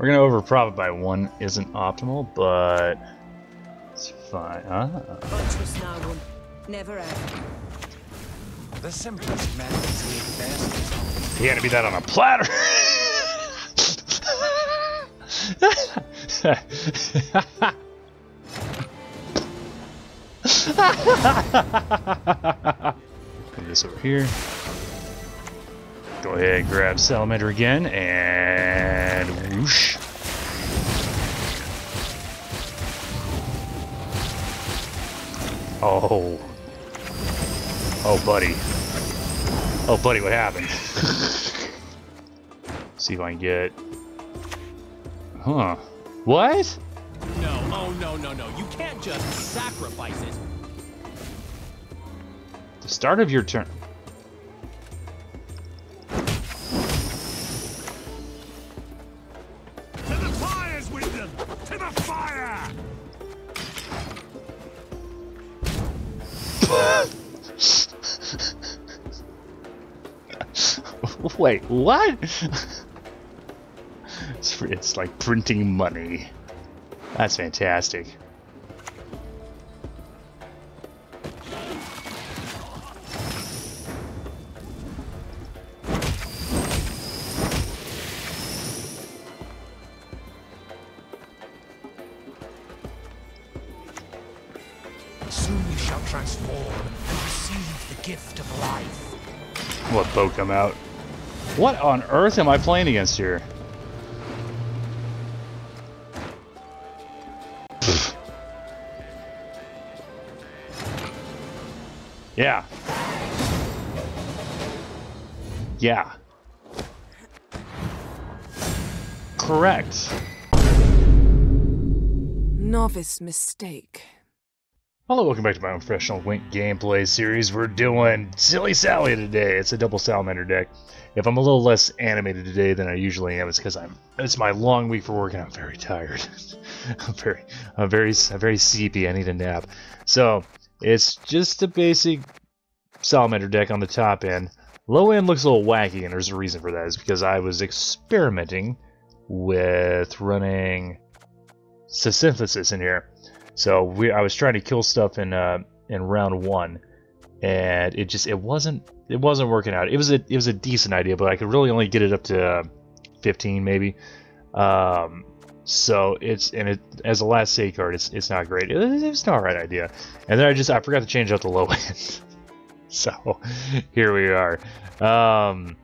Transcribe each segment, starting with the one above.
We're gonna overprop it by one isn't optimal, but it's fine. Ah. Never ever. The simplest method to eat best is You gotta be that on a platter. Put this over here. Go ahead grab Salamander again, and whoosh. Oh. Oh, buddy. Oh, buddy, what happened? See if I can get... Huh. What? No, oh no, no, no. You can't just sacrifice it. The start of your turn. Wait, what? it's, it's like printing money. That's fantastic. Soon you shall transform and receive the gift of life. What boat come out? What on earth am I playing against here? Yeah. Yeah. Correct. Novice mistake. Hello, welcome back to my professional Gwent gameplay series. We're doing Silly Sally today. It's a double salamander deck. If I'm a little less animated today than I usually am, it's because I'm. It's my long week for work and I'm very tired. I'm very, I'm very, I'm very sleepy. I need a nap. So it's just a basic salamander deck on the top end. Low end looks a little wacky, and there's a reason for that. Is because I was experimenting with running synthesis in here. So we, I was trying to kill stuff in uh, in round one, and it just it wasn't it wasn't working out. It was a it was a decent idea, but I could really only get it up to uh, 15 maybe. Um, so it's and it as a last save card, it's it's not great. It, it's not a right idea. And then I just I forgot to change out the low end. so here we are. Um,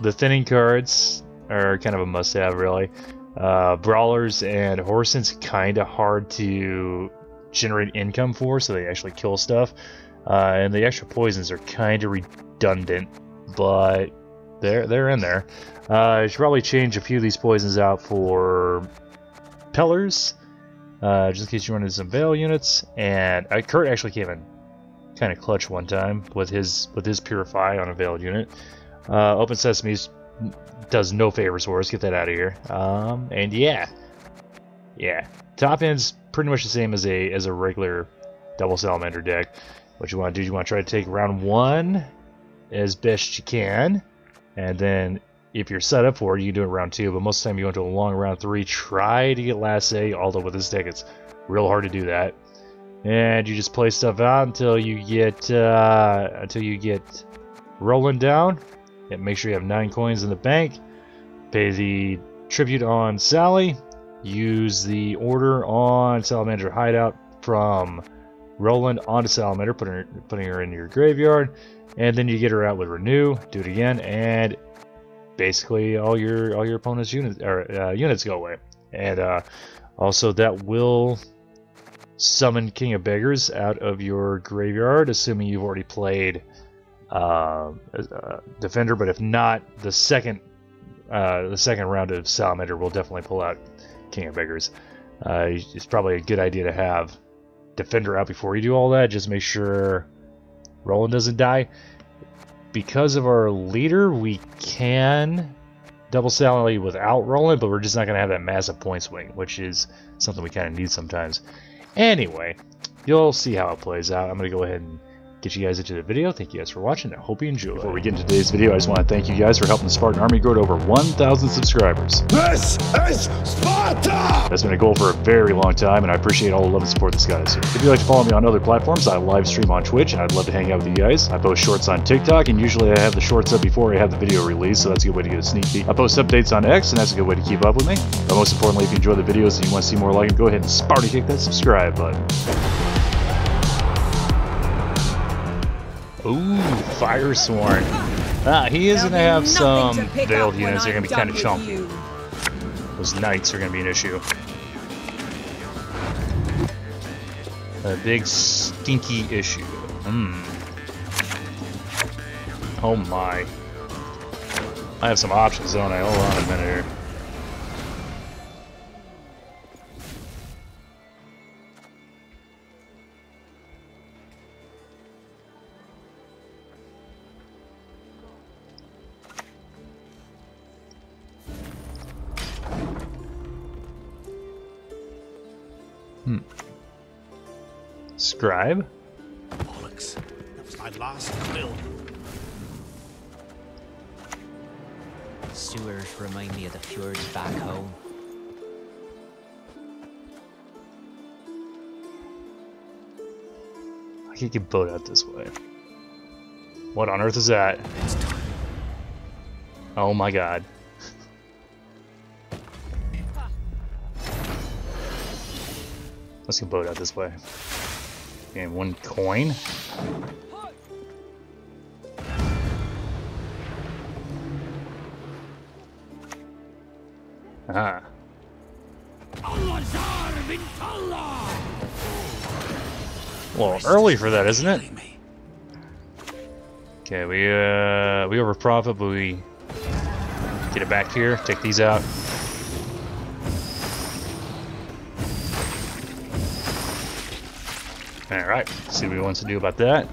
the thinning cards are kind of a must-have, really. Uh, brawlers and Horsens kind of hard to generate income for, so they actually kill stuff. Uh, and the extra poisons are kind of redundant, but they're they're in there. Uh, I should probably change a few of these poisons out for pillars, uh, just in case you run into some Veil units. And uh, Kurt actually came in kind of clutch one time with his with his Purify on a Veiled unit. Uh, Open Sesame's does no favors for us. Get that out of here. Um, and yeah, yeah, top end's pretty much the same as a as a regular double salamander deck. What you want to do? You want to try to take round one as best you can, and then if you're set up for it, you can do it round two. But most of the time, you go into a long round three. Try to get last say. Although with this deck, it's real hard to do that. And you just play stuff out until you get uh, until you get rolling down. And make sure you have nine coins in the bank. Pay the tribute on Sally. Use the order on Salamander Hideout from Roland onto Salamander, putting her, putting her in your graveyard, and then you get her out with Renew. Do it again, and basically all your all your opponent's units or uh, units go away. And uh, also that will summon King of Beggars out of your graveyard, assuming you've already played uh, Defender. But if not, the second uh, the second round of Salamander will definitely pull out King of Beggars. Uh, it's probably a good idea to have Defender out before you do all that. Just make sure Roland doesn't die. Because of our leader, we can double Sally without Roland, but we're just not going to have that massive point swing, which is something we kind of need sometimes. Anyway, you'll see how it plays out. I'm going to go ahead and get you guys into the video. Thank you guys for watching. I hope you enjoy. Before we get into today's video, I just want to thank you guys for helping the Spartan Army grow to over 1,000 subscribers. This is Sparta! That's been a goal for a very long time, and I appreciate all the love and support this got us here. If you'd like to follow me on other platforms, I live stream on Twitch, and I'd love to hang out with you guys. I post shorts on TikTok, and usually I have the shorts up before I have the video released, so that's a good way to get a sneak peek. I post updates on X, and that's a good way to keep up with me. But most importantly, if you enjoy the videos and you want to see more like them, go ahead and Sparta kick that subscribe button. Ooh, Firesworn. Ah, he is going to have some veiled units. They're going to be kind of chunky. Those knights are going to be an issue. A big stinky issue. Hmm. Oh my. I have some options, don't I? Hold on a minute here. Scribe? Bollocks. That was my last will. Sewers remind me of the fjords back home. I can get boat out this way. What on earth is that? Oh my god. Let's get boat out this way. And one coin. Ah. Well, early for that, isn't it? Okay, we uh we over profit, but we get it back here. Take these out. All right, see what he wants to do about that.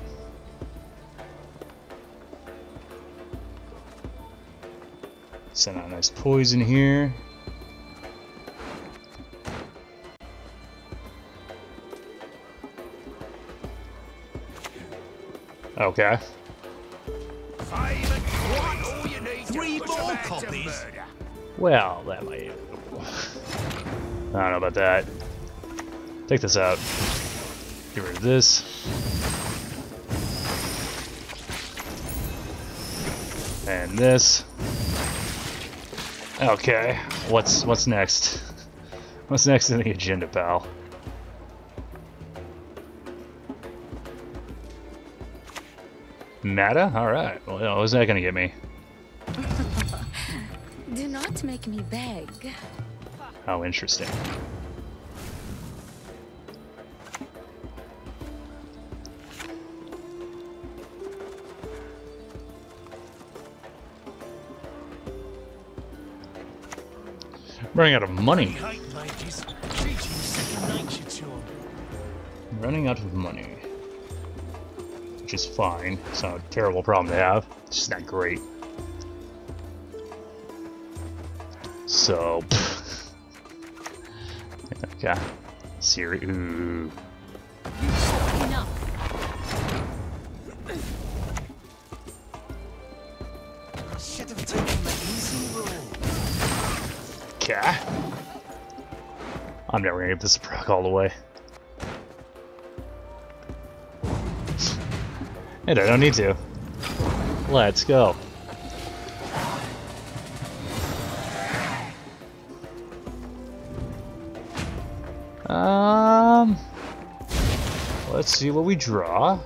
Send out a nice poison here. Okay. Well, that might. I don't know about that. Take this out. Get rid of this. And this. Okay. What's what's next? What's next in the agenda, pal? Mata? Alright. Well, what's that gonna get me? Do not make me beg. How interesting. Running out of money. 'em. Running out of money. Which is fine. It's not a terrible problem to have. It's just not great. So. okay. Siri. Ooh. I'm never gonna get this to proc all the way. And I don't need to. Let's go. Um, let's see what we draw.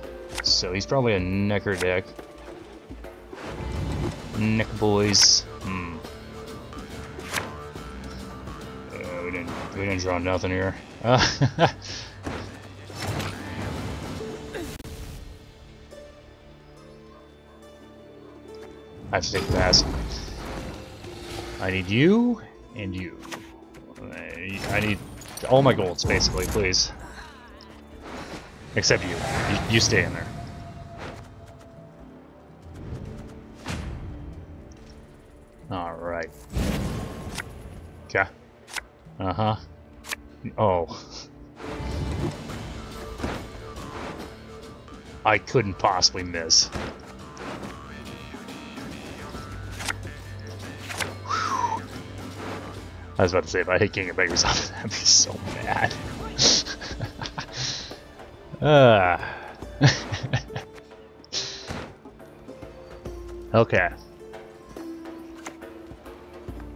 So he's probably a necker deck. Neck boys. We didn't draw nothing here. I have to take pass. I need you and you. I, I need all my golds, basically, please. Except you. You, you stay in there. Uh-huh. Oh. I couldn't possibly miss. I was about to say, if I hit King of Beggars off, I'd be so mad. uh. okay.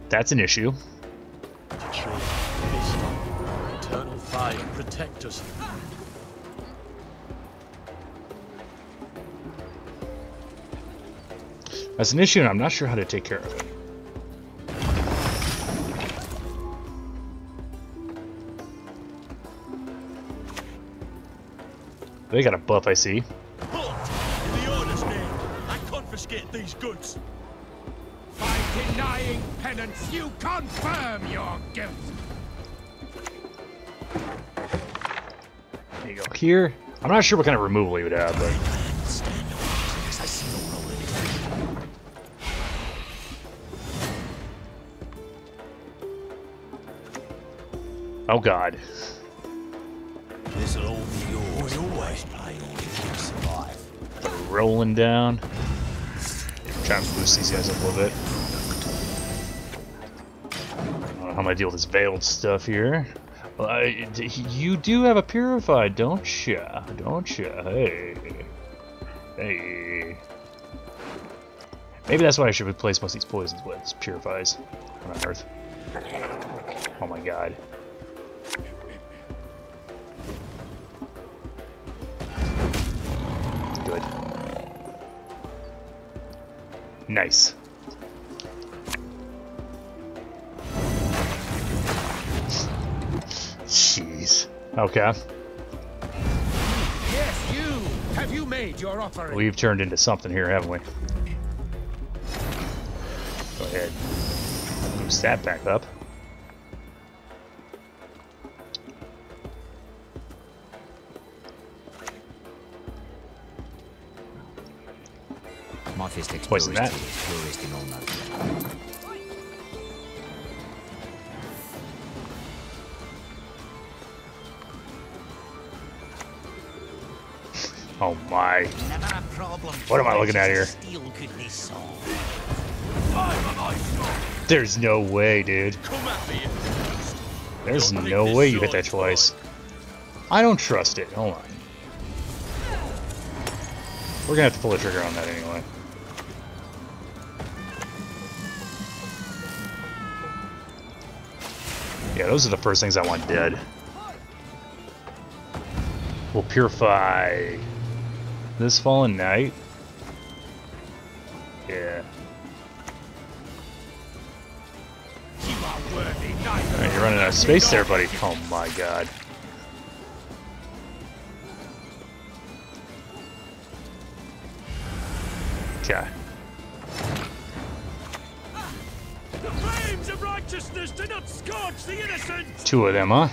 That's an issue. That's an issue, and I'm not sure how to take care of it. They got a buff, I see. I confiscate these goods. By denying penance, you confirm your guilt. There you go. Here, I'm not sure what kind of removal he would have, but oh god. This'll all be yours. We always play on if you survive. Rolling down. Trying to boost these guys up a little bit. I don't know how I'm gonna deal with this veiled stuff here. Well, I, d- you do have a purified, don't ya? Don't ya? Hey. Hey. Maybe that's why I should replace most of these poisons with is purifies on Earth. Oh my god. Nice. Jeez. Okay. Yes, you! Have you made your offering? We've turned into something here, haven't we? Go ahead. Boost that back up. Poison that. Oh my. What am I looking at here? There's no way, dude. There's no way you hit that twice. I don't trust it. Hold on. We're gonna have to pull the trigger on that anyway. Yeah, those are the first things I want dead. We'll purify this fallen Knight. Yeah. You are Alright, you're running out of space there, buddy. Oh my god. Two of them, huh?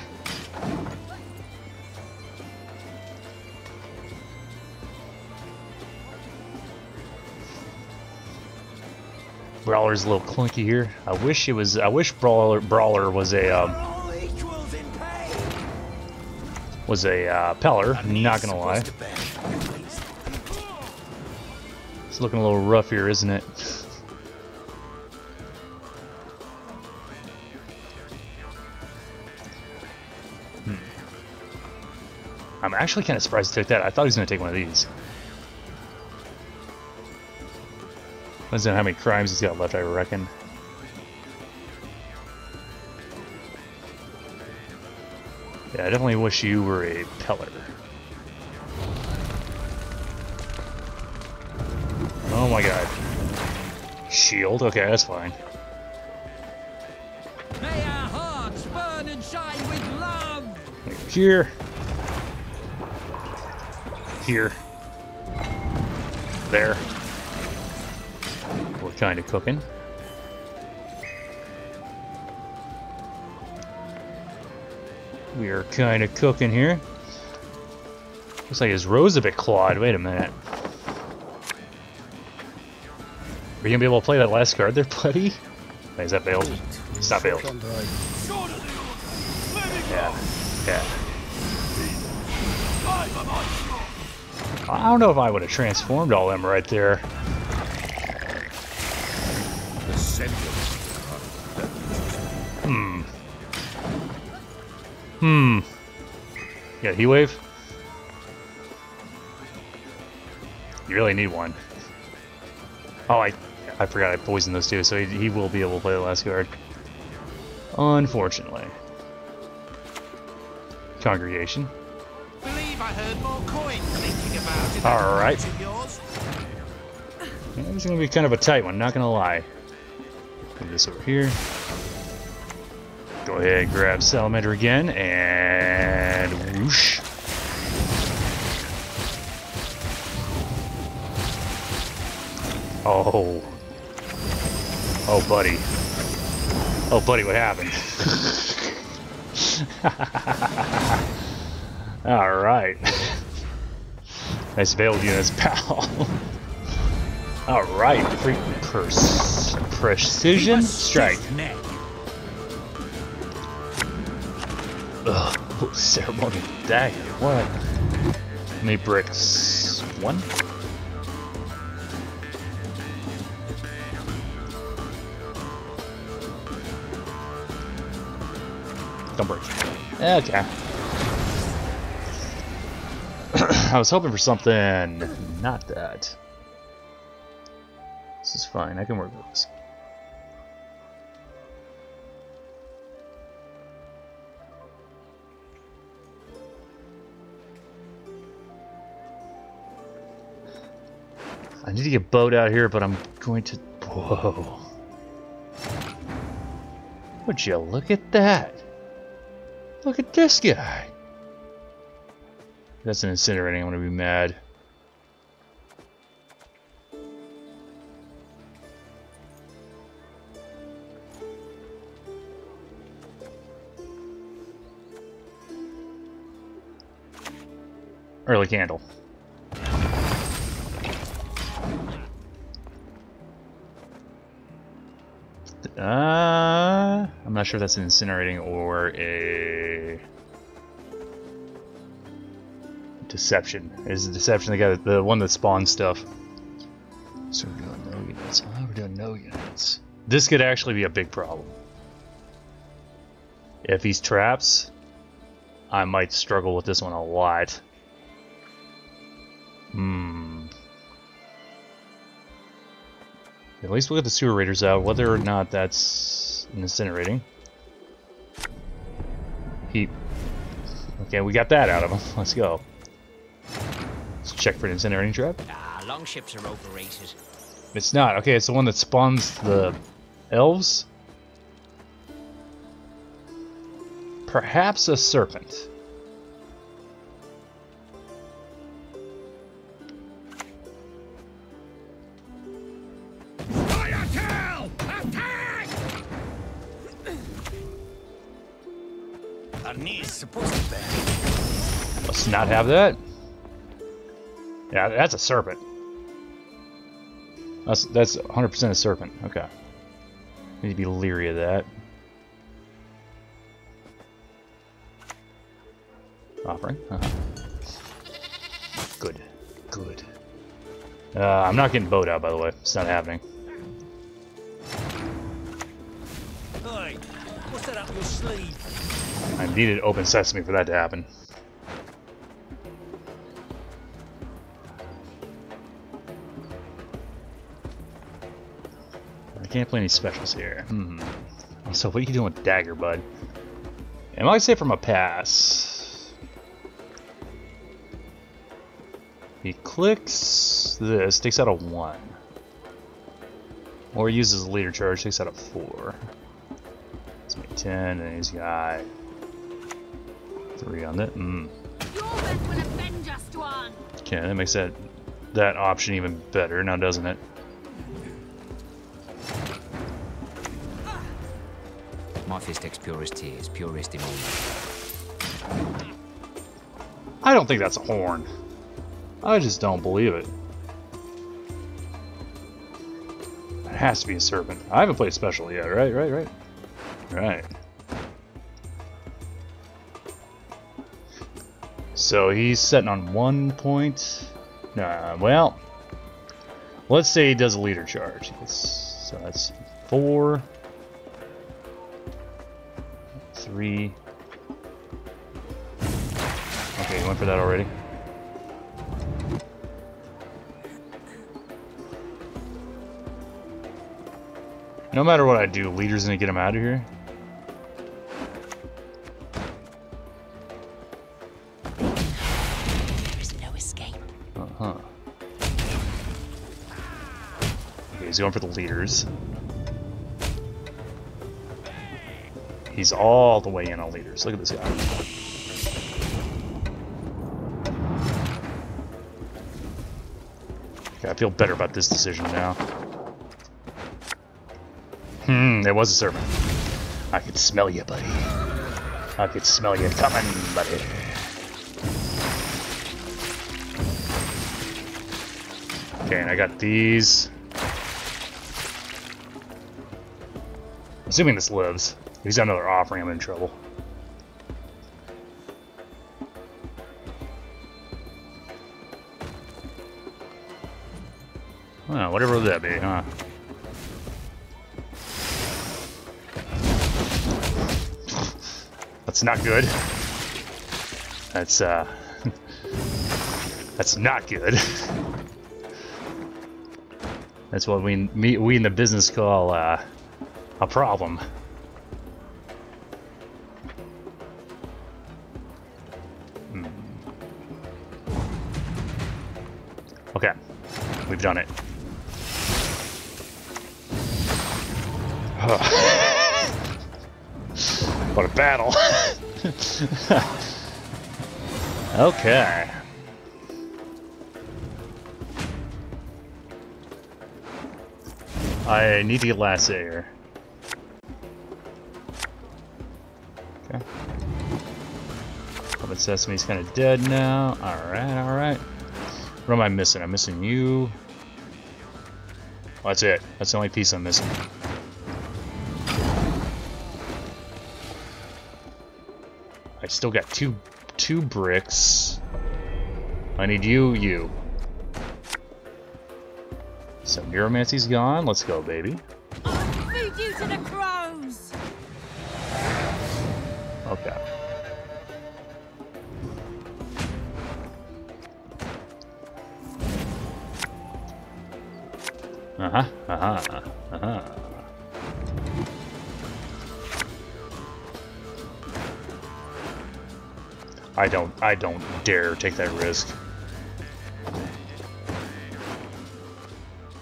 Brawler's a little clunky here. I wish it was. I wish Brawler Brawler was a um, All equals in pay. was a uh, Peller. Not gonna lie, Supposed to bear. it's looking a little rough here, isn't it? I'm actually kind of surprised he took that. I thought he was going to take one of these. Depends on how many crimes he's got left, I reckon. Yeah, I definitely wish you were a Peller. Oh my god. Shield? Okay, that's fine. May our hearts burn and shine with love! Here. Here. There. We're kind of cooking. We are kind of cooking here. Looks like his rose a bit clawed. Wait a minute. Are you gonna be able to play that last card there, buddy? Wait, is that veiled? It's not veiled. Yeah. Yeah. I don't know if I would have transformed all them right there. Hmm. Hmm. Yeah, heat wave. You really need one. Oh, I, I forgot I poisoned those two, so he, he will be able to play the last card. Unfortunately. Congregation. Believe I heard more coins thinking about it. All right. Is it yours? Yeah, this is gonna be kind of a tight one, not gonna lie. Put this over here. Go ahead, grab Salamander again, and whoosh. Oh. Oh, buddy. Oh, buddy, what happened? Alright. nice veiled units, pal. Alright, pre pers precision strike. Ugh, oh, ceremonial dagger. What? How many bricks? One? Don't break. Okay. I was hoping for something not that. This is fine. I can work with this. I need to get boat out here, but I'm going to. Whoa. Would you look at that? Look at this guy. That's an incinerating. I'm gonna be mad. Early candle. Uh, I'm not sure if that's an incinerating or a deception. Is the deception the guy, the one that spawns stuff? So we're doing no units. Oh, we're doing no units. This could actually be a big problem. If he's traps, I might struggle with this one a lot. Hmm. At least we'll get the sewer raiders out, whether or not that's incinerating. Heat. Okay, we got that out of him. Let's go. Let's check for an incinerating trap. Ah, longships are overrated. It's not. Okay, it's the one that spawns the elves. Perhaps a serpent. Fire! Attack! Our supposed to be. Let's not have that. Yeah, that's a serpent. That's that's 100% a serpent. Okay. Need to be leery of that. Offering. Uh-huh. Good. Good. Uh, I'm not getting boat out, by the way. It's not happening. Oi, what's that up your sleeve? I needed open sesame for that to happen. Can't play any specials here. Hmm. So what are you doing with dagger, bud? Am I safe from a pass? He clicks this, takes out a one. Or uses a leader charge, takes out a four. Let's make ten, and he's got three on that. Mm. Your will avenge us, Dwan. Okay, that makes that that option even better now, doesn't it? Fist ex tears, purest emotion. I don't think that's a horn. I just don't believe it. It has to be a serpent. I haven't played special yet, right? Right, right. Right. So he's setting on one point. Nah, well, let's say he does a leader charge. So that's four, three. Okay, you went for that already. No matter what I do, leader's gonna get him out of here. There's no escape. Uh-huh. Okay, he's going for the leaders. He's all the way in on leaders. Look at this guy. Okay, I feel better about this decision now. Hmm, there was a servant. I could smell you, buddy. I could smell you coming, buddy. Okay, and I got these. Assuming this lives. He's got another offering, I'm in trouble. Whatever would that be, huh? That's not good. That's, uh... That's not good. That's what we me, we in the business call uh, a problem. what a battle! okay. I need to get last here. Okay. Open Sesame's kind of dead now. Alright, alright. What am I missing? I'm missing you. Oh, that's it. That's the only piece I'm missing. I still got two two bricks. I need you, you. So Necromancy's gone. Let's go, baby. You to the crows! Okay. Uh-huh, uh-huh, uh-huh. I don't, I don't dare take that risk.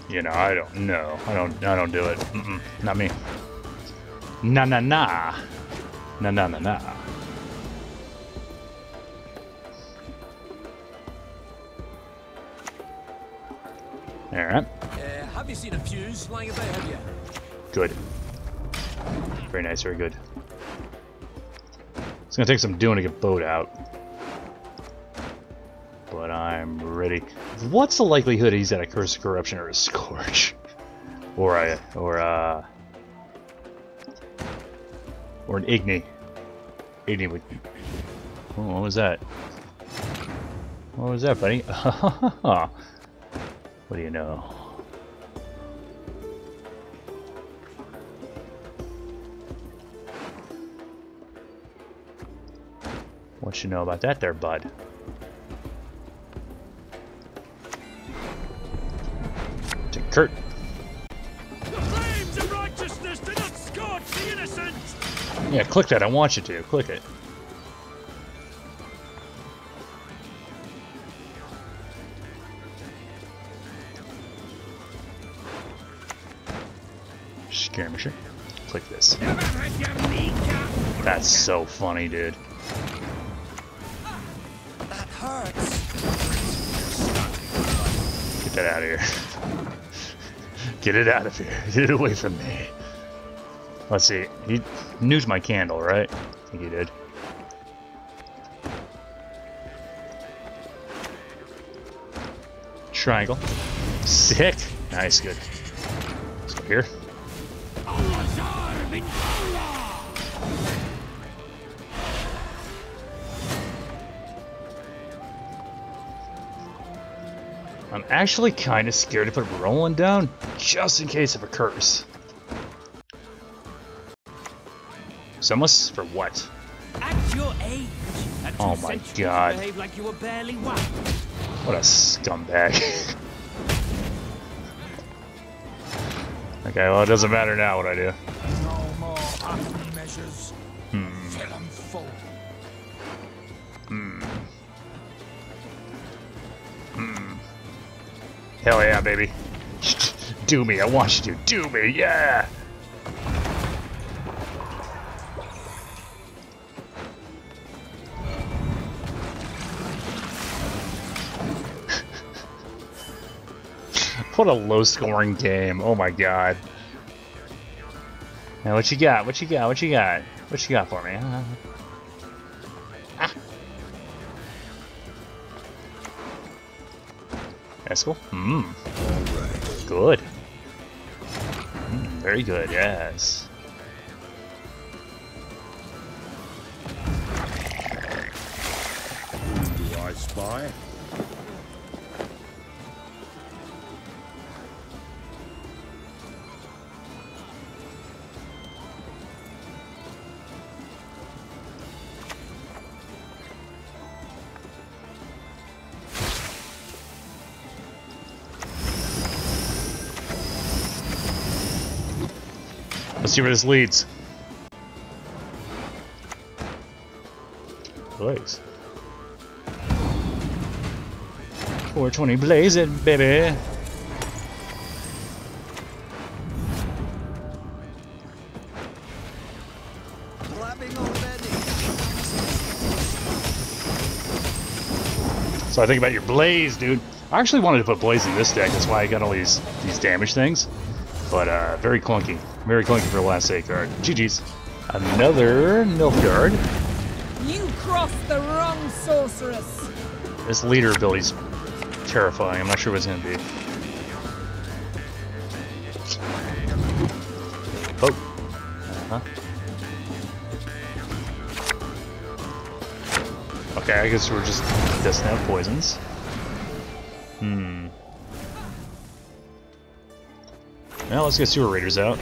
You know, I don't, no, I don't, I don't do it. Mm -mm, not me. Nah, nah, nah. Nah, nah, nah, nah. Alright, Uh, have you seen a fuse lying about, have you? good. Very nice, very good. It's gonna take some doing to get boat out. But I'm ready. What's the likelihood he's at a Curse of Corruption or a Scorch? Or a, or uh Or an Igni. Igni would... Oh, what was that? What was that, buddy? what do you know? What you know about that there, bud? To Kurt. The flames of righteousness do not scorch the innocent! Yeah, click that. I want you to. Click it. Skirmisher. Click this. That's so funny, dude. Get that out of here. Get it out of here. Get it away from me. Let's see. He used my candle, right? I think he did. Triangle. Sick. Nice, good. Let's go here. Actually kind of scared to put Roland down, just in case of a curse. Sunless for what? At your age, at Oh my God. like you were barely one. What a scumbag. okay, well it doesn't matter now what I do. No Hell yeah, baby. Do me, I want you to. Do me, yeah! what a low scoring game. Oh my god. Now what you got? What you got? What you got? What you got for me? Eskel? Mmm. Good. Mm, very good, yes. See where this leads. Blaze. 420 blazing, baby. So I think about your blaze, dude. I actually wanted to put blaze in this deck. That's why I got all these these damage things. But uh, very clunky. Very clunky for the last A card. GG's. Another Nilfgaard. You crossed the wrong sorceress. This leader ability's terrifying. I'm not sure what it's gonna be. Oh. Uh-huh. Okay, I guess we're just doesn't have poisons. Hmm. Well, let's get sewer raiders out.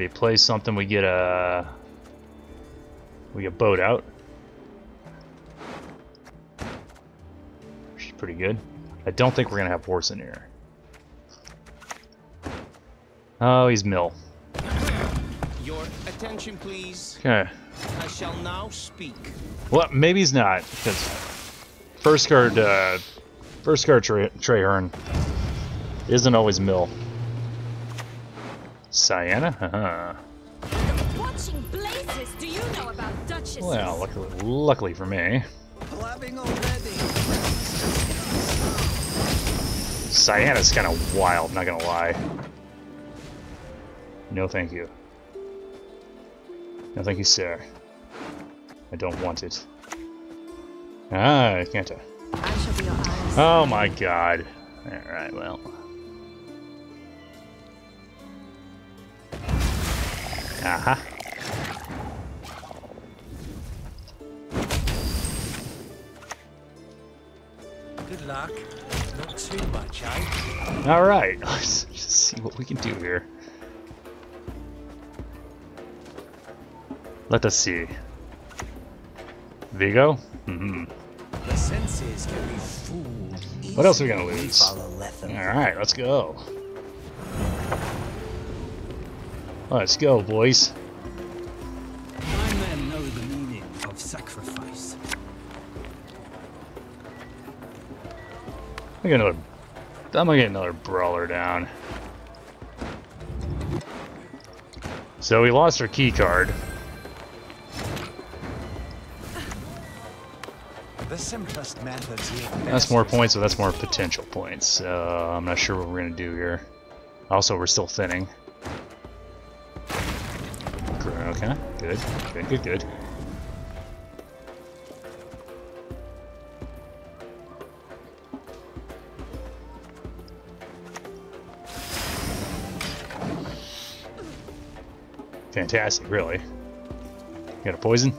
If he plays something, we get a we get boat out. Which is pretty good. I don't think we're gonna have horse in here. Oh, he's mill. Your attention, please. Okay. I shall now speak. Well, maybe he's not because first card, uh, first card Trey Hearn isn't always mill. Sienna? Haha. Watching blazes, do you know about duchesses? Well, luckily, luckily for me. Sienna's kind of wild, not gonna lie. No thank you. No thank you, sir. I don't want it. Ah, can't I? I shall be your eyes. Oh my god. Alright, well. Aha. Good luck. Not too much, eh? Alright. Let's just see what we can do here. Let us see. Vigo? hmm The senses can be fooled. What else are we gonna lose? Alright, let's go. Let's go, boys. My men know the meaning of sacrifice. I get another. I'm gonna get another brawler down. So we lost our key card. The simplest methods That's more points, so that's more potential points. So I'm not sure what we're gonna do here. Also, we're still thinning. Okay, good, good, good, good. Fantastic, really. Got a poison?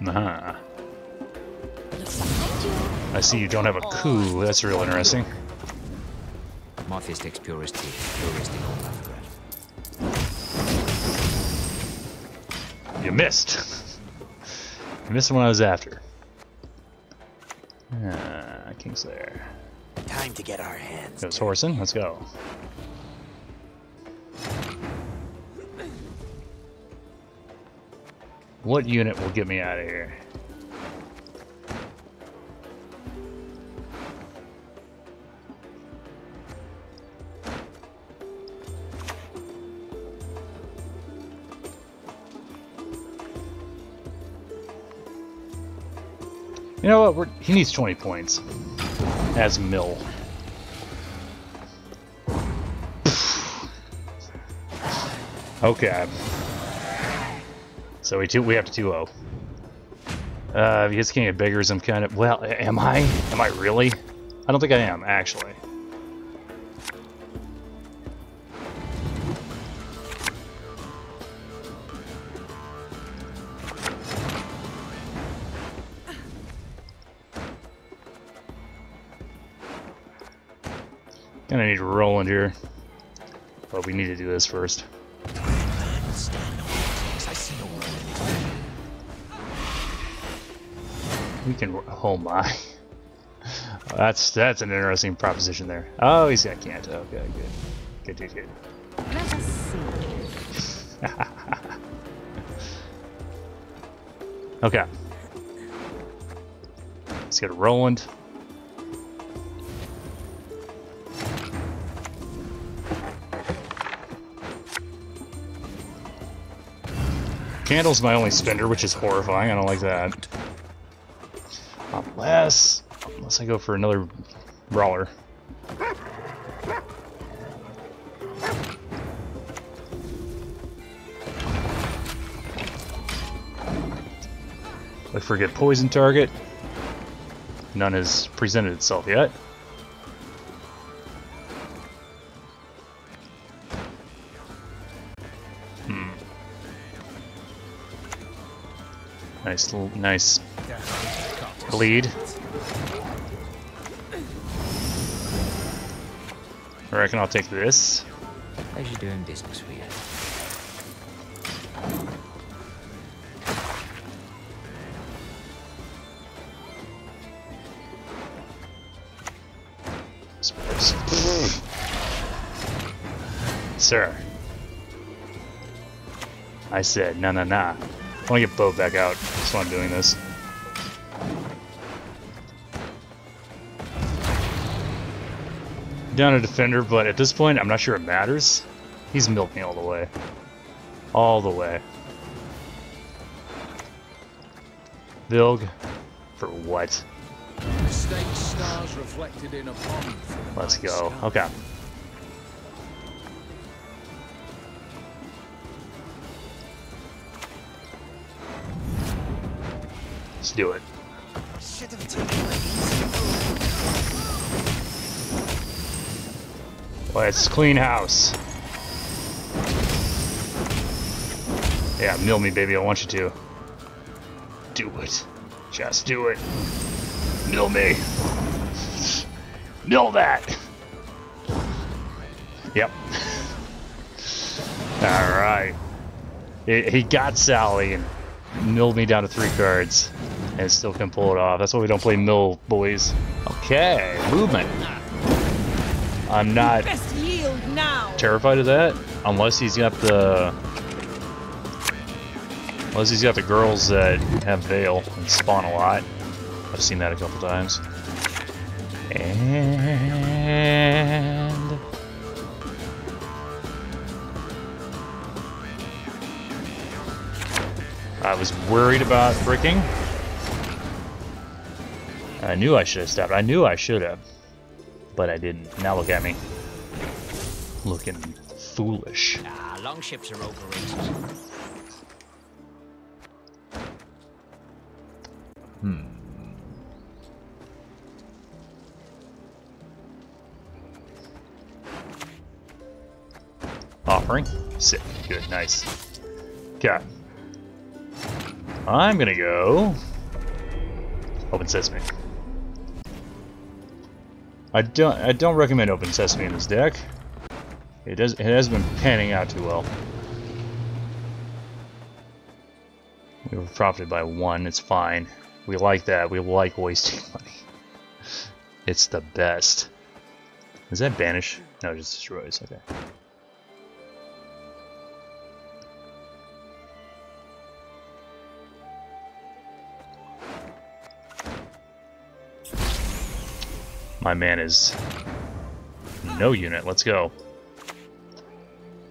Looks like you. I see you don't have a coup. That's real interesting. My fist takes purest tears, purest in all You missed. you missed the one I was after. Ah, Kingslayer. Time to get our hands. Goes Whoreson. Let's go. What unit will get me out of here? You know what? We're, he needs 20 points. As Mill. Okay. So we two we have to 2-0. Uh, because King of Beggars, I'm kind of well. Am I? Am I really? I don't think I am actually. Roland here, but we need to do this first. We can. Oh my. That's that's an interesting proposition there. Oh, he's got can't. Okay, good, good, good, good. Okay. Let's get Roland. Candle's my only spender, which is horrifying. I don't like that. Unless, unless I go for another brawler. I forget poison target. None has presented itself yet. Nice, little, nice bleed. I reckon I'll take this. How's you doing business for you? Sir. I said, nah, nah, nah. I want to get Bo back out. That's why I'm doing this. Down a defender, but at this point, I'm not sure it matters. He's milked me all the way. All the way. Vilg, for what? Mistake stars reflected in a pond. Let's go. Okay. Do it. Let's clean house. Yeah, mill me, baby. I want you to. Do it. Just do it. Mill me. Mill that. Yep. All right. He he got Sally and milled me down to three cards, and still can pull it off. That's why we don't play mill, boys. Okay, movement. I'm not terrified of that unless he's got the unless he's got the girls that have veil and spawn a lot. I've seen that a couple times. And I was worried about bricking. I knew I should have stopped. I knew I should have, but I didn't. Now look at me looking foolish. Ah, longships are overrated. Offering. Sick. Good. Nice. Okay. I'm gonna go. Open Sesame. I don't. I don't recommend Open Sesame in this deck. It does. It has been panning out too well. We were profited by one. It's fine. We like that. We like wasting money. It's the best. Is that banish? No, just destroys. Okay. My man is no unit. Let's go.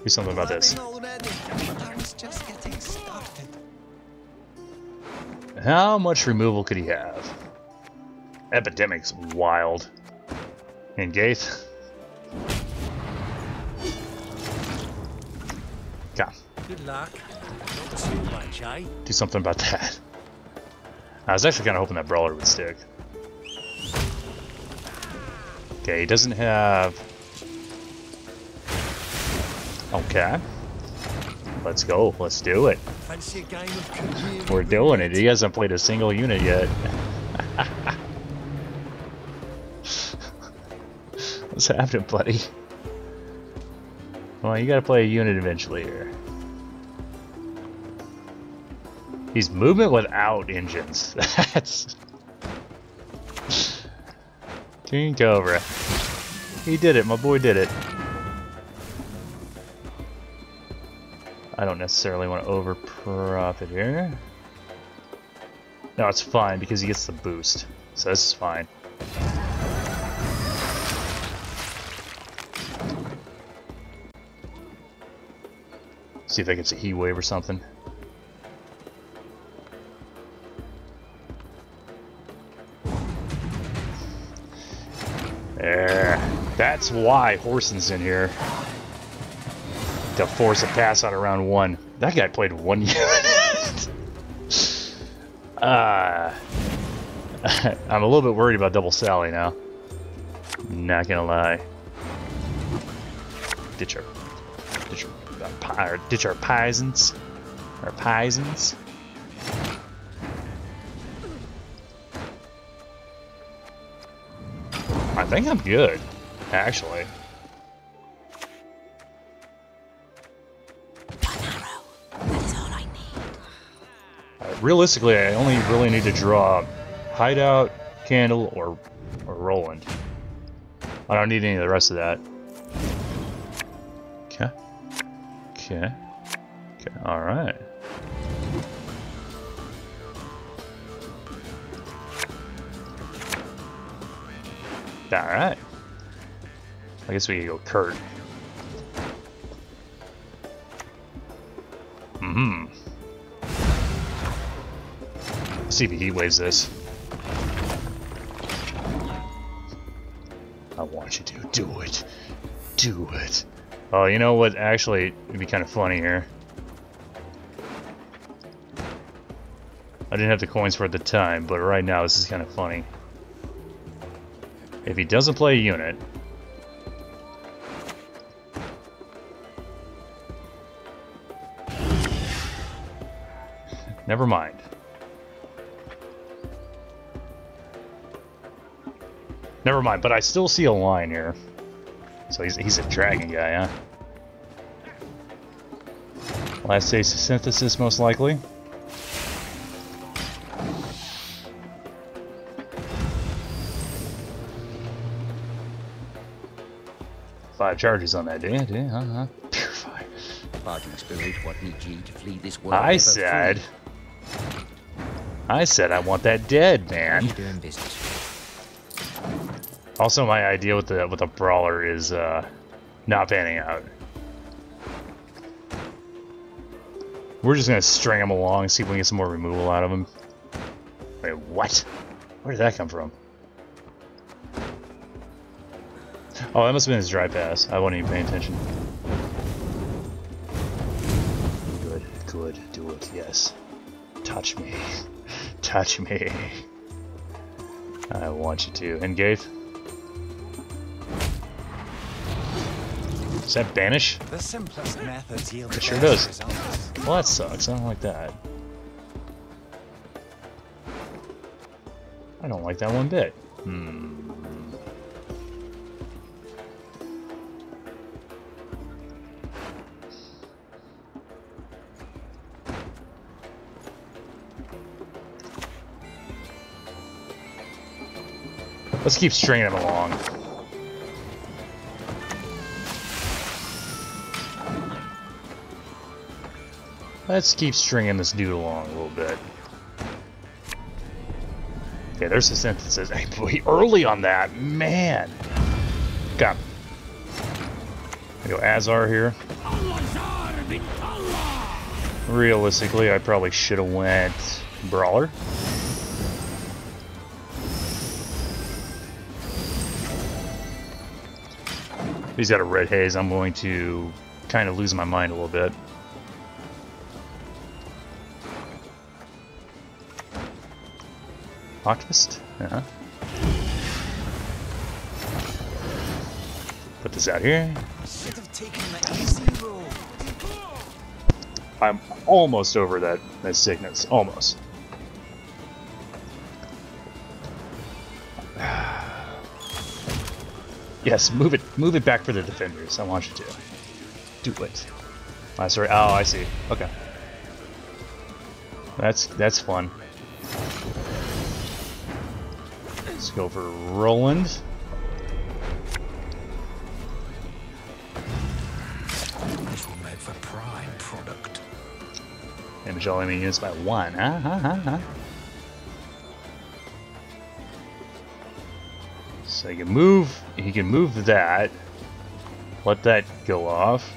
Do something about this. How much removal could he have? Epidemic's wild. And Gaith? God, Good luck. Not too much, eh? do something about that. I was actually kind of hoping that Brawler would stick. Okay, he doesn't have... Okay. Let's go. Let's do it. We're doing it. He hasn't played a single unit yet. What's happening, buddy? Well, you gotta play a unit eventually here. He's movement without engines. That's... King Cobra. He did it. My boy did it. I don't necessarily want to over profit here. No, it's fine because he gets the boost. So this is fine. See if that gets a heat wave or something. That's why Whoreson's in here. To force a pass out of round one. That guy played one unit. uh, I'm a little bit worried about Double Sally now. Not gonna lie. Ditch our, ditch our, uh, pi- or ditch our pisons, our pisons. I think I'm good, actually. Uh, realistically, I only really need to draw Hideout, Candle, or, or Roland. I don't need any of the rest of that. Okay. Okay. Okay, alright. Alright. I guess we can go Kurt. Mm hmm. See if he waves this. I want you to do it. Do it. Oh, you know what? Actually, it'd be kind of funny here. I didn't have the coins for at the time, but right now this is kind of funny. If he doesn't play a unit, never mind. Never mind, but I still see a line here. So he's, he's a dragon guy, huh? Last stage of synthesis, most likely. Five charges on that, do you? Uh-huh. Purify. Spirit, what need ye to flee this world? I said... free? I said I want that dead, man. Also, my idea with the with the brawler is uh, not panning out. We're just gonna string him along, see if we can get some more removal out of him. Wait, what? Where did that come from? Oh, that must have been his dry pass. I wasn't even paying attention. Good, good, do it, yes. Touch me touch me. I want you to. Engage. Does that banish? The simplest methods yield it sure does. Well, that sucks. I don't like that. I don't like that one bit. Hmm. Let's keep stringing him along. Let's keep stringing this dude along a little bit. Okay, there's the sentences. Hey, early on that, man. Got. I go Azar here. Realistically, I probably should have went Brawler. He's got a red haze. I'm going to kind of lose my mind a little bit. Octopus? Uh-huh. Put this out here. Should have taken the easy road. I'm almost over that, that sickness. Almost. Yes, move it move it back for the defenders. I want you to. Do it. Oh, sorry. Oh, I see. Okay. That's that's fun. Let's go for Roland. This will make for prime product. Damage all enemy units by one. Ah, huh? Huh? Huh? Huh? So he can move. He can move that. Let that go off.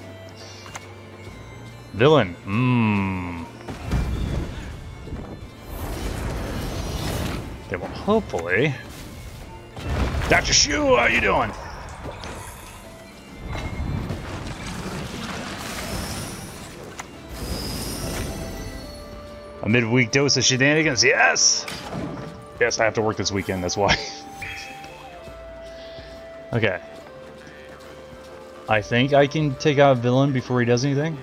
Villain. Mmm. Okay, well, hopefully. Dr. Shu, how you doing? A midweek dose of shenanigans? Yes! Yes, I have to work this weekend, that's why. okay. I think I can take out a villain before he does anything.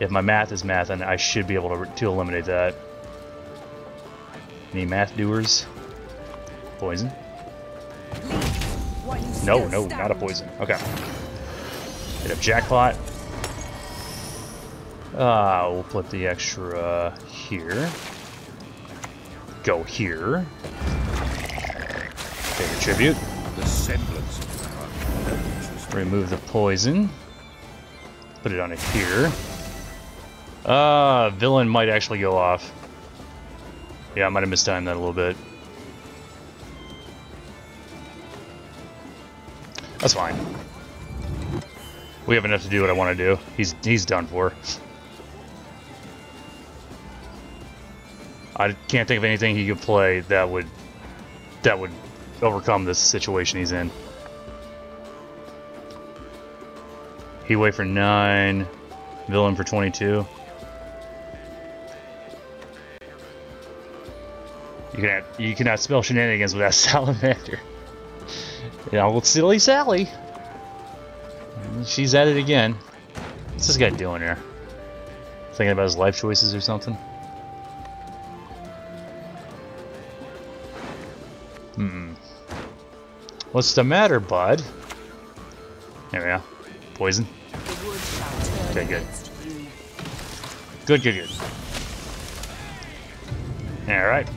If my math is math, then I should be able to, to eliminate that. Any math doers? Poison? No, no, not a poison. Okay. Hit up jackpot. Uh, we'll put the extra here. Go here. Tribute. The semblance of Remove the poison. Put it on it here. Uh, villain might actually go off. Yeah, I might have mistimed that a little bit. That's fine. We have enough to do what I want to do. He's he's done for. I can't think of anything he could play that would that would overcome this situation he's in. He wait for nine, villain for twenty-two. You cannot you cannot spell shenanigans without salamander. Yeah, well, silly Sally. She's at it again. What's this guy doing here? Thinking about his life choices or something? What's the matter, bud? There we go. Poison. Okay, good. Good, good, good. Alright.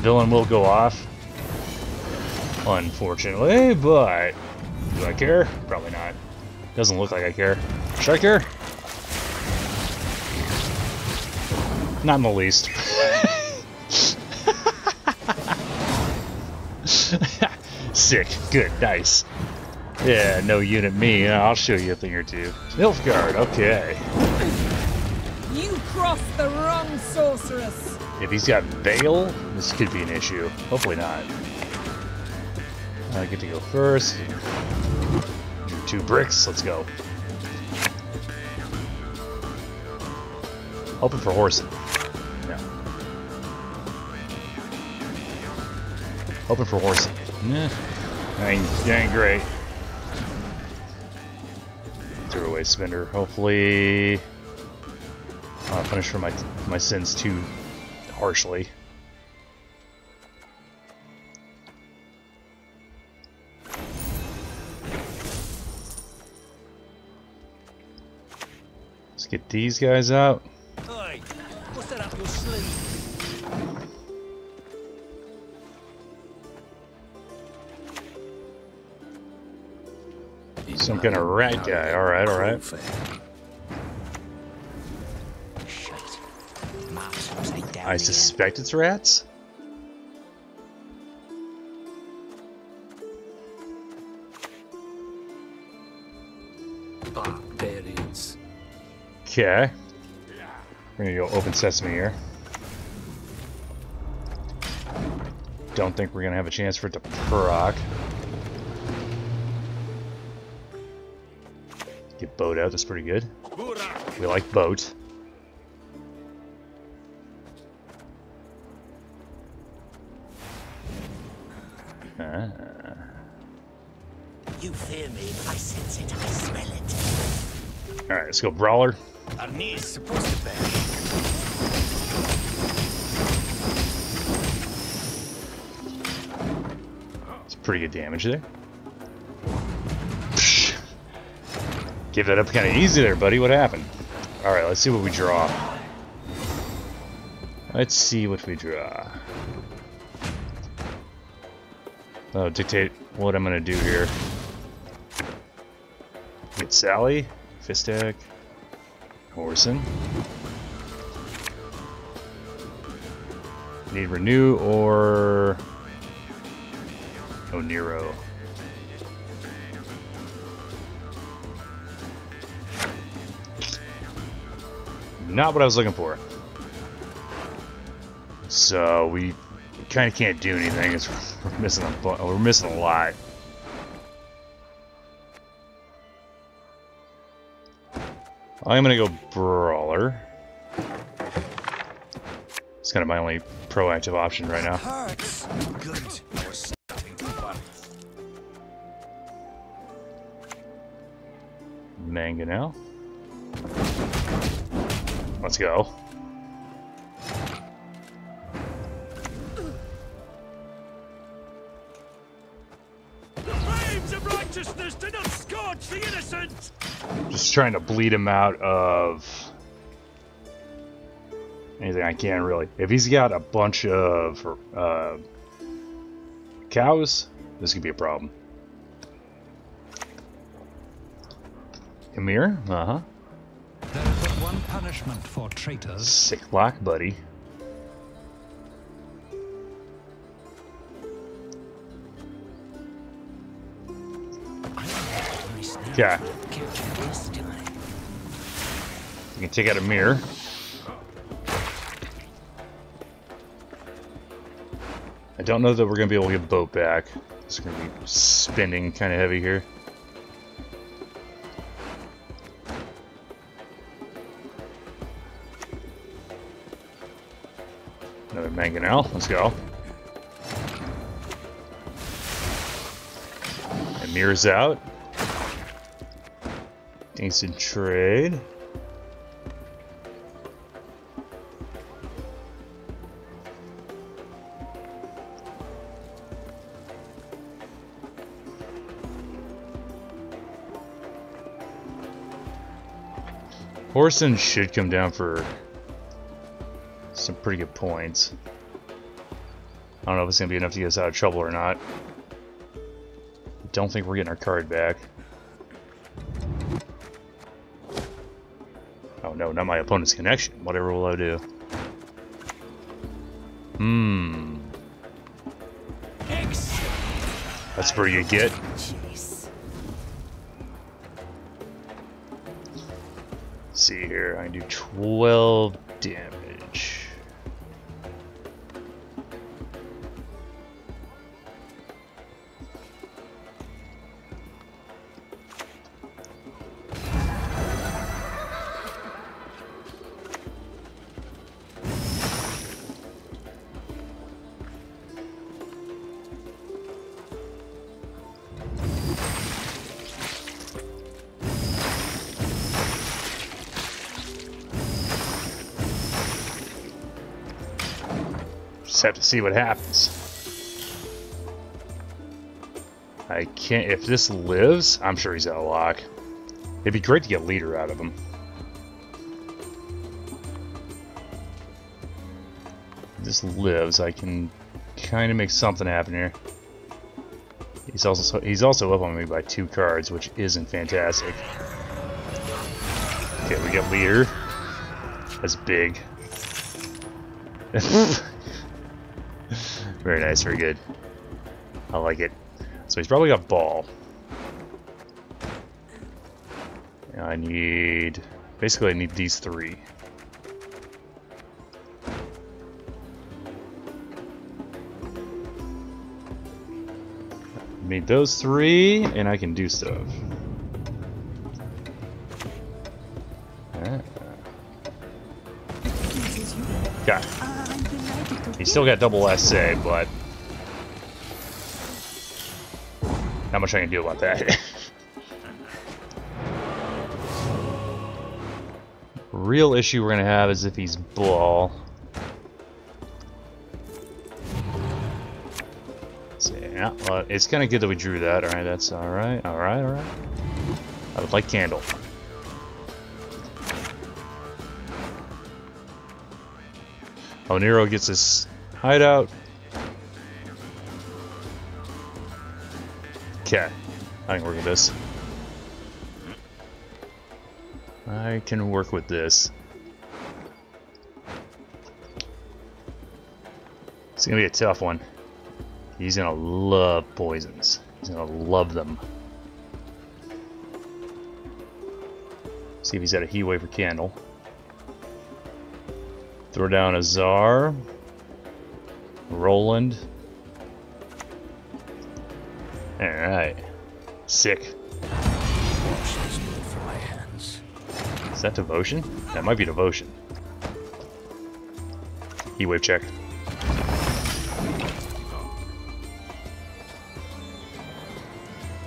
Villain will go off. Unfortunately, but do I care? Probably not. Doesn't look like I care. Should I care? Not in the least. Sick. Good. Nice. Yeah, no unit me. I'll show you a thing or two. Nilfgaard, okay. You crossed the wrong sorceress. If he's got Veil, this could be an issue. Hopefully not. I get to go first. Do two bricks, let's go. Hoping for horse. Yeah. Hoping for horse. Nah. Ain't, ain't great. Threw away Spender. Hopefully, uh, I'm not punished for my my sins too harshly. Let's get these guys out. Some kind of rat guy. Shite. Mouse upside down I suspect it's rats. Barbarians. Okay. We're gonna go open sesame here. Don't think we're gonna have a chance for it to proc. Boat out, that's pretty good. We like boat. Ah. You fear me. I sense it. I smell it. Alright, let's go brawler. Our knees supposed to. It's pretty good damage there. Give that up kind of easy there, buddy. What happened? Alright, let's see what we draw. Let's see what we draw. Oh, dictate what I'm gonna do here. Get Sally, Fisstech, Whoreson. Need renew or oh Nero. Not what I was looking for. So we kind of can't do anything. It's, we're missing a we're missing a lot. I'm gonna go brawler. It's kind of my only proactive option right now. Hurts. Let's go. The flames of righteousness do not scorch the innocent! Just trying to bleed him out of anything I can, really. If he's got a bunch of uh, cows, this could be a problem. Emhyr? Uh punishment for traitors. Sick block, buddy. Yeah, you can take out a mirror. I don't know that we're gonna be able to get boat back. It's gonna be spinning kind of heavy here. Mangonel. Let's go. And mirrors out. Decent trade. Whoreson should come down for some pretty good points. I don't know if it's going to be enough to get us out of trouble or not. Don't think we're getting our card back. Oh no, not my opponent's connection. Whatever will I do? Hmm. That's pretty good get. See here, I can do 12 damage. have to see what happens. I can't... If this lives, I'm sure he's out of lock. It'd be great to get leader out of him. If this lives, I can kind of make something happen here. He's also he's also up on me by two cards, which isn't fantastic. Okay, we got leader. That's big. very nice, very good. I like it. So he's probably got ball. I need... Basically, I need these three. I Need those three, and I can do stuff. He's still got double SA, but not much I can do about that. Real issue we're gonna have is if he's ball. Yeah, well, it's kind of good that we drew that. All right, that's all right. All right, all right. I would like candle. Oh, Nero gets his hideout. Okay, I can work with this. I can work with this. It's gonna be a tough one. He's gonna love poisons. He's gonna love them. See if he's got a heat wave for candle. Throw down Azar. Roland. Alright. Sick. Is that devotion? That might be devotion. Heat wave check.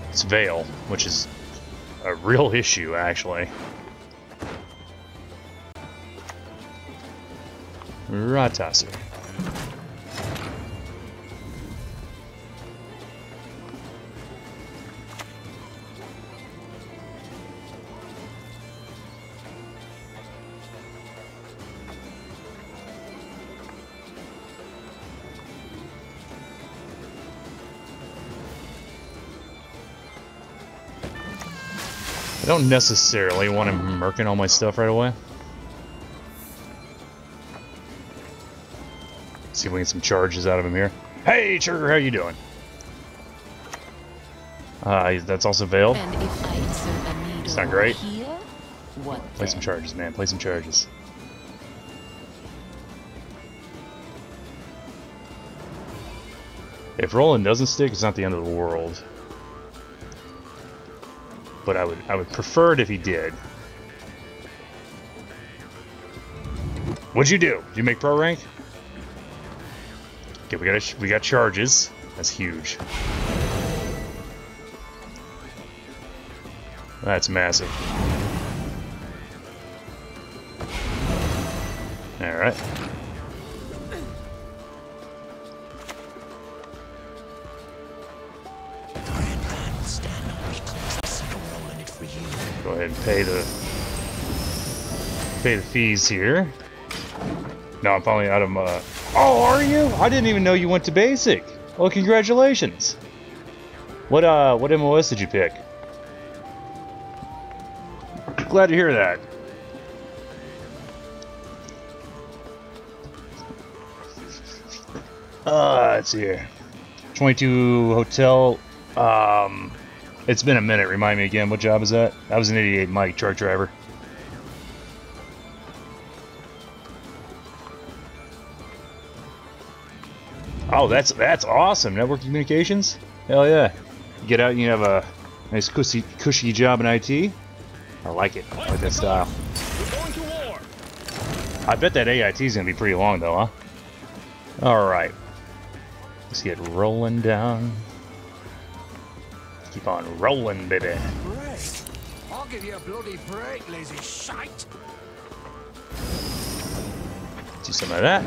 It's Veil, which is a real issue, actually. Ratasser. I don't necessarily want him murking all my stuff right away. See if we can get some charges out of him here. Hey, Trigger, how you doing? Uh, that's also Veil. It's not great. Play some charges, man. Play some charges. If Roland doesn't stick, it's not the end of the world. But I would I would prefer it if he did. What'd you do? Did you make pro rank? Okay, we got we got charges. That's huge. That's massive. All right. Go ahead and pay the pay the fees here. No, I'm finally out of uh Oh, are you? I didn't even know you went to basic. Well, congratulations. What uh what MOS did you pick? Glad to hear that. Uh, see here. 22 Hotel. Um, it's been a minute. Remind me again. What job is that? That was an 88 Mike, truck driver. Oh, that's that's awesome. Network communications? Hell yeah. You get out and you have a nice cushy, cushy job in IT. I like it. I like that style. I bet that AIT is going to be pretty long, though, huh? Alright. Let's get rolling down. Keep on rolling, baby. Break. I'll give you a bloody break, lazy shite. Do some of that.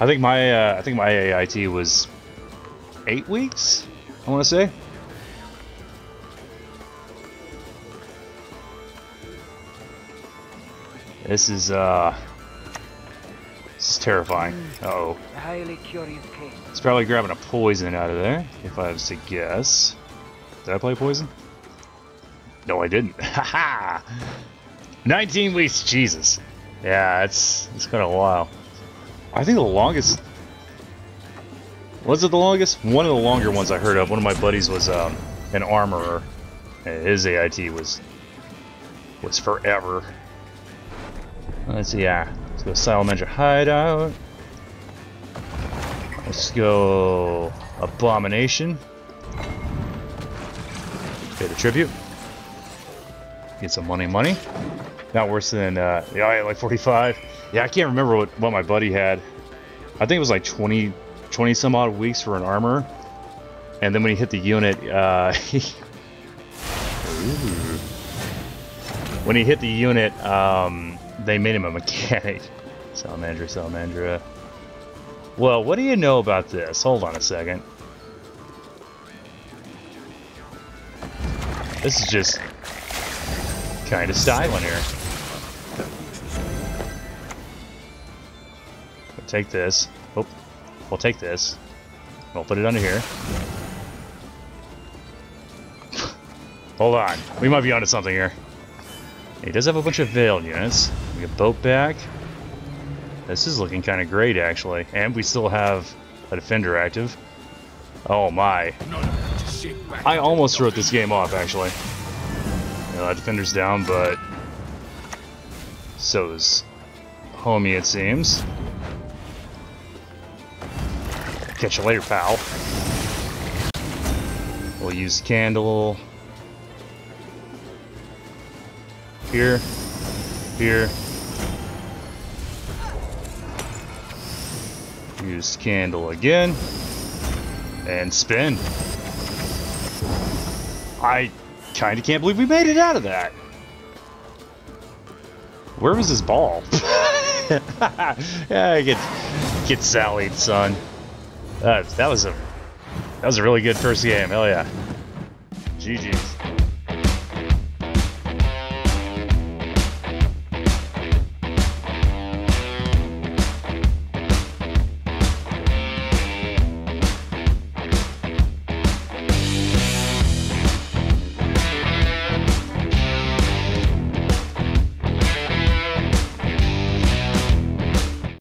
I think my uh, I think my AIT was eight weeks. I want to say. This is uh This is terrifying. Uh-oh. Highly curious case. It's probably grabbing a poison out of there, if I was to guess. Did I play poison? No, I didn't. Haha! 19 weeks, Jesus. Yeah, it's it's been a while. I think the longest was it the longest? One of the longer ones I heard of. One of my buddies was um, an armorer. and His AIT was was forever. Let's see, yeah. Let's go Salamander Hideout. Let's go Abomination. Pay the tribute. Get some money, money. Not worse than, uh, had like 45. Yeah, I can't remember what, what my buddy had. I think it was like 20, 20 some odd weeks for an armor. And then when he hit the unit, uh, when he hit the unit, um, they made him a mechanic. Salamandra, Salamandra. Well, what do you know about this? Hold on a second. This is just kind of styling here. Take this. Oh, we'll take this. We'll put it under here. Hold on. We might be onto something here. He does have a bunch of veiled units. We get boat back. This is looking kind of great, actually. And we still have a defender active. Oh my. I almost wrote this game off, actually. You know, that defender's down, but So is homie, it seems. Catch you later, pal. We'll use candle. Here. Here. Use candle again. And spin. I kind of can't believe we made it out of that. Where was his ball? yeah, get get sallied, son. That that was a that was a really good first game. Hell yeah. GG's.